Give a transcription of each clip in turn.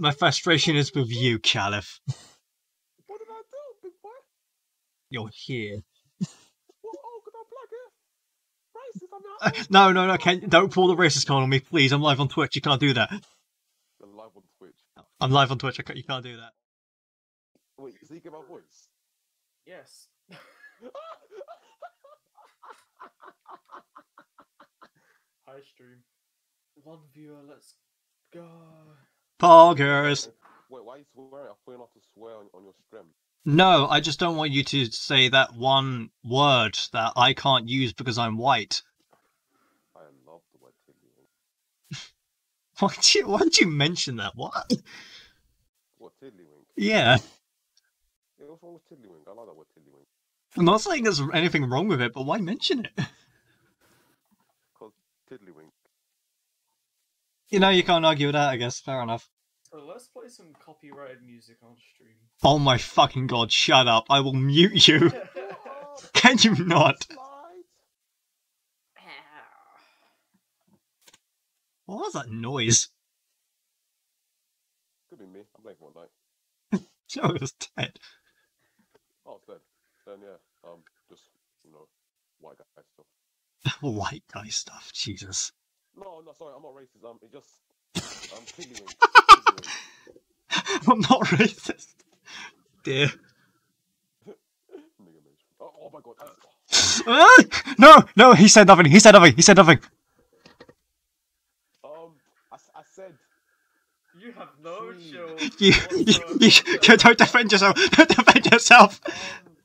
My frustration is with you, Kalif. What did I do, big boy? You're here. What? Oh, because I'm black, yeah? Racist, I'm Uh, not. no, no, no, Ken, don't pull the racist card on me, please. I'm live on Twitch. You can't do that. They're live on Twitch. I'm live on Twitch. I can't, you can't do that. Wait, so you get my voice? Yes. Hi stream. One viewer, let's go. Poggers. Wait, why are you swearing? I thought you're not to swear on, on your stream. No, I just don't want you to say that one word that I can't use because I'm white. I love the word tiddlywink. why did you, why'd you mention that? What? What, tiddlywink? Yeah. Yeah, what's wrong with tiddlywink? I like that word tiddlywink. I'm not saying there's anything wrong with it, but why mention it? Because tiddlywink. You know, you can't argue with that, I guess. Fair enough. So let's play some copyrighted music on stream. Oh my fucking god, shut up. I will mute you. Can you not? Slide. What was that noise? Could be me. I'm blanking one night. No, it was dead. Oh, it's dead. Then yeah, um, just you know, white guy stuff. White guy stuff, Jesus. No, no, sorry, I'm not racist. Um, it just I'm tiddlywink. I'm not racist. Dear. Oh, oh my god. No, no, he said nothing. He said nothing. He said nothing. Um, I, s- I said You have no Tree. shield. You, you, you, you don't defend yourself. Don't defend yourself. Um,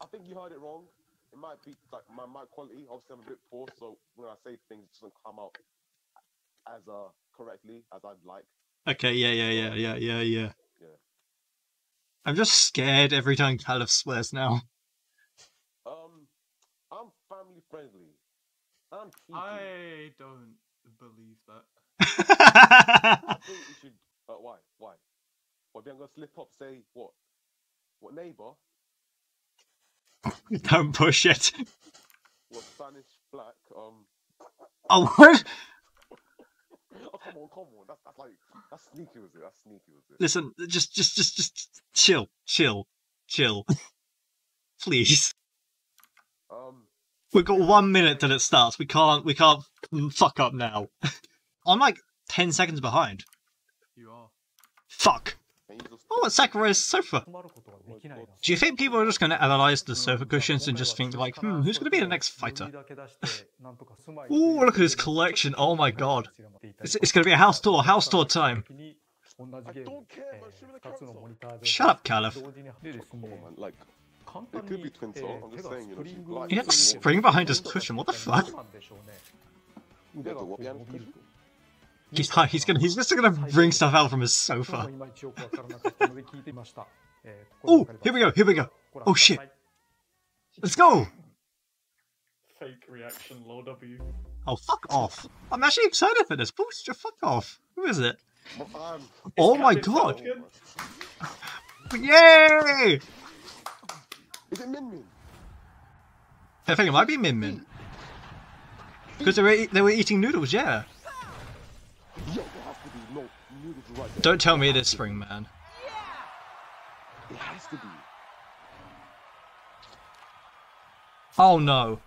I think you heard it wrong. It might be like my mic quality. Obviously, I'm a bit poor, so when I say things, it doesn't come out as uh correctly as I'd like. Okay, yeah, yeah, yeah, yeah, yeah, yeah. Yeah. I'm just scared every time Kalif swears now. Um, I'm family friendly. I'm PG. I don't believe that. I think you should. Uh, why? Why? What? Then I'm gonna slip up. Say what? What neighbor? don't push it. What Spanish black? Um. Oh, what? Oh come on, come on. That's that's like that's sneaky, was it? That's sneaky, was it? Listen, just, just, just, just chill, chill, chill. Please. Um. We've got one minute till it starts. We can't, we can't fuck up now. I'm like 10 seconds behind. You are. Fuck. Oh, it's Sakura's sofa! Do you think people are just going to analyze the sofa cushions and just think like, hmm, who's going to be the next fighter? Ooh, look at his collection, oh my god. It's, it's going to be a house tour, house tour time. Shut up, Kalif. He spring behind his cushion, what the fuck? He's he's gonna he's just gonna bring stuff out from his sofa. oh, here we go, here we go. Oh shit. Let's go. Fake reaction, low W. Oh fuck off! I'm actually excited for this. Booster, fuck off. Who is it? Oh my god! Yay! Is it Min Min? I think it might be Min Min. Because they were, they were eating noodles, yeah. Don't tell me it is Spring Man. It has to be. Oh no.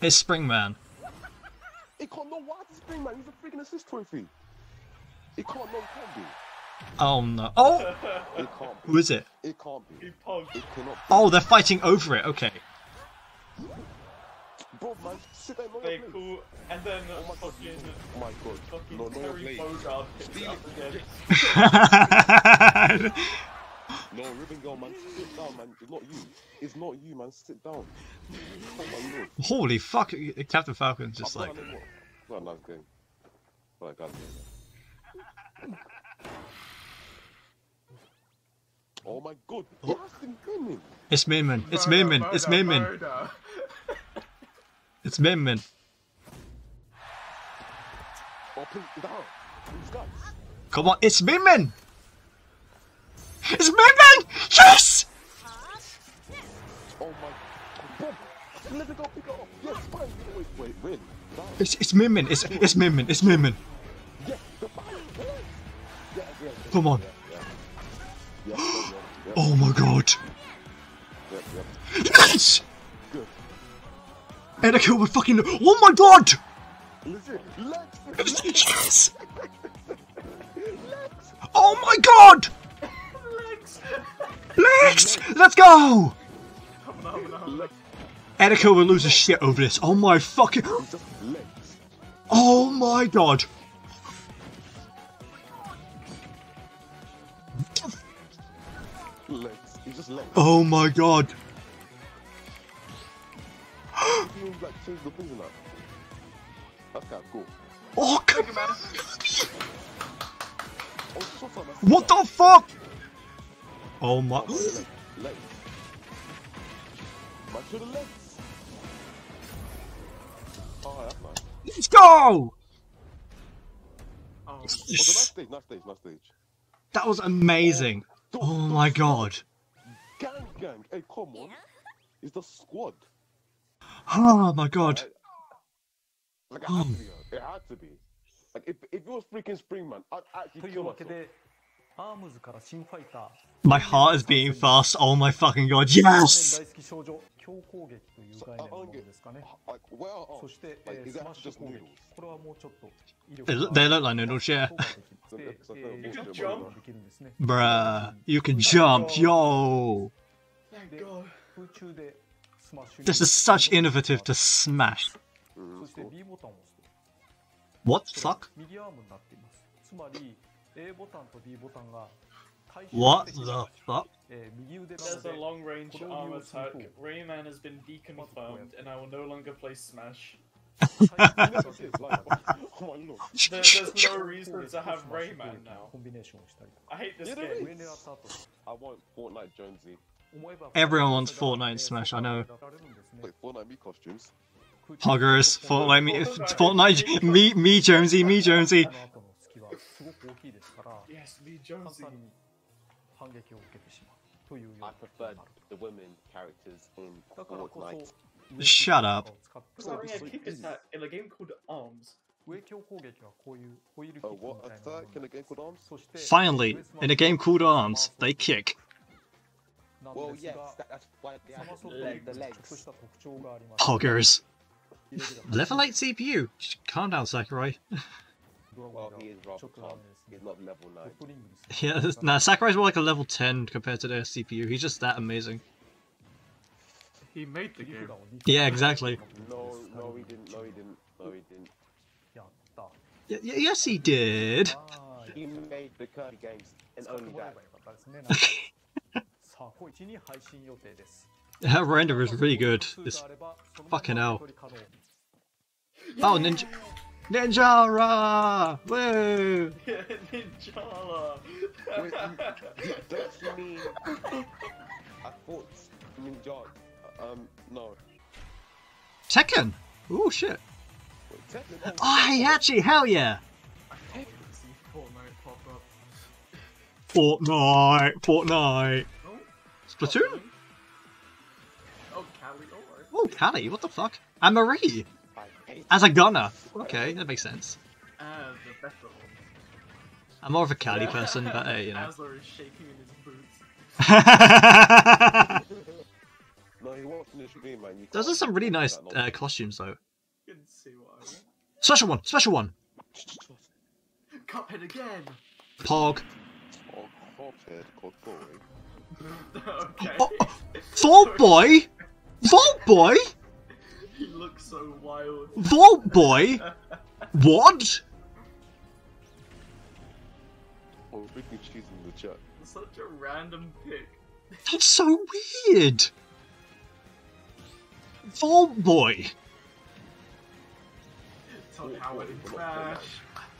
It's Spring Man. It can't. No, why is this thing, man? He's a freaking assist trophy. It can't. No, it can't be. Oh no. Oh! It can't be. Who is it? It can't be. It cannot be. Oh, they're fighting over it. Okay. Bro, man, sit there, know They your cool. And then Oh my god. Oh my god. fucking No, know your Terry. Bogard picks it up again. No, Ribbon Girl, man, sit down, man. It's not you. It's not you, man. Sit down. Oh my lord. Holy fuck! Captain Falcon's just I've like. got. Not a nice game. Right, God damn it. Oh my god. It has to. It's Min Min. It's Min Min. It's Min Min. Murder. It's guys. Come on, it's Min. It's Min. Yes. Yes. It's it's Min Min. It's it's Min Min. It's Min Min. Yes, the fine. Yes. Come on. Oh my god. Yes! Good. Edekill with fucking. Oh my god! Legs, Yes! Oh my god! Legs! Legs! Let's go! no, no. Edekill will lose his shit over this. Oh my fucking. It's just legs. Oh my god. Legs. He's just legs. Oh my god. Can like change the things and that. That's kind of cool. Oh, come Mega Man. Oh, so far, that's What the fuck? Oh my. Legs. Legs. Back to the legs. Oh, that's nice. Let's go! Oh, Oh, nice stage, nice stage, nice stage. That was amazing. Oh, oh my god. Gang, gang. Hey, come on. It's the squad. Oh my god. Like, it had to be. Hmm. It had to be. Like, if, if it was freaking Spring Man, I'd actually kill myself. My heart is beating fast. Oh my fucking god, yes! So, like, well, like, is that just? They look, like noodles, yeah. you? Bruh, you can jump, yo! Thank god. This is such innovative to smash. What? Fuck? What the fuck? There's a long range arm attack. Rayman has been deconfirmed and I will no longer play Smash. there, there's no reason to have Rayman now. I hate this game. I want Fortnite Jonesy. Everyone wants Fortnite and Smash, I know. Like Fortnite me costumes. Fortnite me, Fortnite, me, me Jonesy, me Jonesy. Yes, me Jonesy. I the women characters in Fortnite. Shut up. Sorry, I hat in a game called Arms. What? In a game called Arms? Finally, in a game called Arms, they kick. Well, yes, that's why they have leg, the legs. Poggers. Level 8 CPU? Calm down, Sakurai. well, he is He's not level 9. Yeah, now nah, Sakurai's more like a level 10 compared to their CPU. He's just that amazing. He made the game. Yeah, exactly. No, no, he didn't. No, he didn't. No, he didn't. Y yes, he did. Ah, he made the Kirby games and only that. That render is really good. It's fucking hell. Oh, Ninja. Ninjara! Woo! Yeah, Ninjara! Wait, you, that's me. I thought Ninja. Um, no. Tekken! Oh shit. Oh, hey oh, hell yeah! Fortnite pop up. Fortnite! Fortnite! Oh, Splatoon? oh, Callie, alright. Oh, Callie, what the fuck? And Marie! As a gunner! Okay, that makes sense. Ah, the better one. I'm more of a Callie person, but hey, you know. Asler is shaking in his boots. No, he watched in the stream, man. You Those are some really nice uh, costumes, though. You can see what I want. Special one! Special one! Cuphead again! Pog. Oh, Hophead, called boy. Okay. Oh, oh, Vault Boy? Vault Boy? He looks so wild. Vault Boy? What? Oh, freaking cheese in the chat. Such a random pick. That's so weird! Vault Boy! Todd Howard.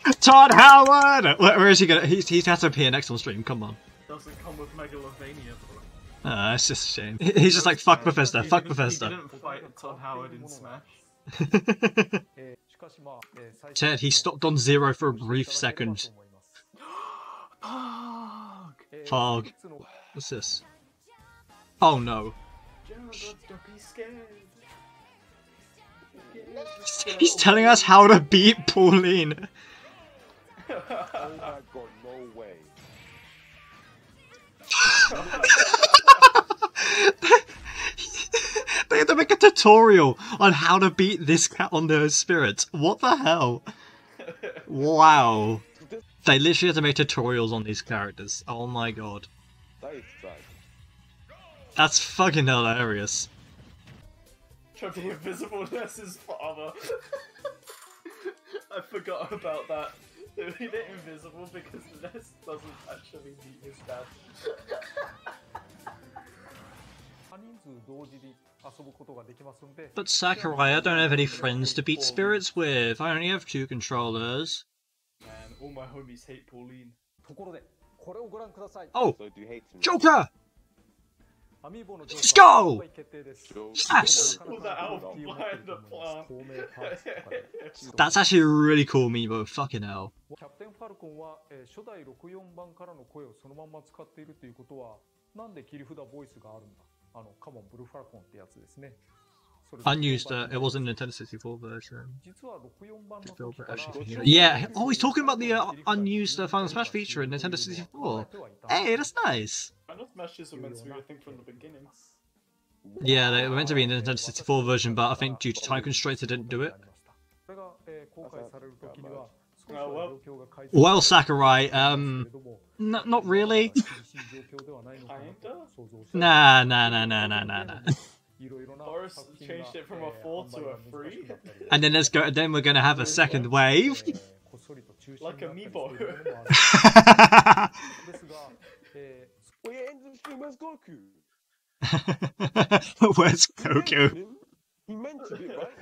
Oh, Todd Howard! Where, where is he gonna? He's, he's has to appear next on stream, come on doesn't come with megalomania. Ah, uh, it's just a shame. He's just like fuck Bethesda, fuck Bethesda. He didn't fight Todd Howard in Smash. Ted, he stopped on zero for a brief second. Pog. Pog. What's this? Oh no. He's telling us how to beat Pauline. oh my god. They had to make a tutorial on how to beat this cat on the spirit. What the hell? Wow. They literally had to make tutorials on these characters. Oh my god. That is fucking hilarious. Try to be invisible Ness's father. I forgot about that clearly they're invisible because the nest doesn't actually beat his death. But Sakurai, I don't have any friends to beat spirits with. I only have two controllers. Man, all my homies hate Pauline. Oh! Joker! Let's go! Yes! That's actually a really cool amiibo, fucking hell. ルコンは、えー初代64番からの声をそのまんま使っているということはなんで切り札ボイスがあるんだあのカモンブルーファルコンってやつですね Unused, uh, it wasn't Nintendo 64 version. 実は64番の Feel 時から actually- Yeah, oh, he's talking about the uh, unused uh, Final Smash feature in Nintendo 64. Hey, that's nice. Final Smashes were meant to be, I think, from the beginning. Yeah, they were meant to be in the Nintendo 64 version, but I think due to time constraints, they didn't do it. Uh, well, well, Sakurai, um, n- not really. nah, nah, nah, nah, nah, nah, nah. Boris changed it from a four to a three. and then let's go. Then we're gonna have a second wave. like amiibo. Where's Goku?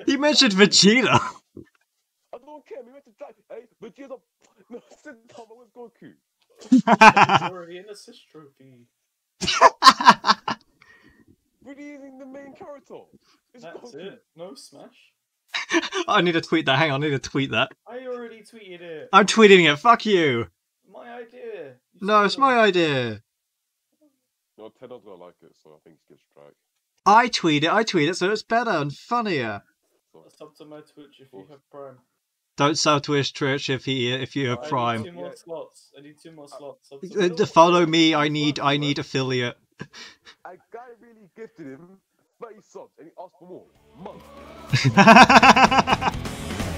He mentioned Vegeta care. We went to drag. Hey, eh? but you're the. No, sit down. Where's Goku? It's already an assist trophy. Really using the main character. It's That's Goku. it. No Smash. I need to tweet that. Hang on, I need to tweet that. I already tweeted it. I'm tweeting it. Fuck you. My idea. You No, said it's it. my idea. No, Ted's gonna like it, so I think he gets dragged. I tweet it. I tweet it, so it's better and funnier. That's up to my Twitch if you have Prime. Don't sell Twitch Twitch if he if you have I need Prime. two more slots. I need two more slots. Uh, to to follow me, I need I need affiliate. A guy really gifted him 30 subs and he asked for more. Month.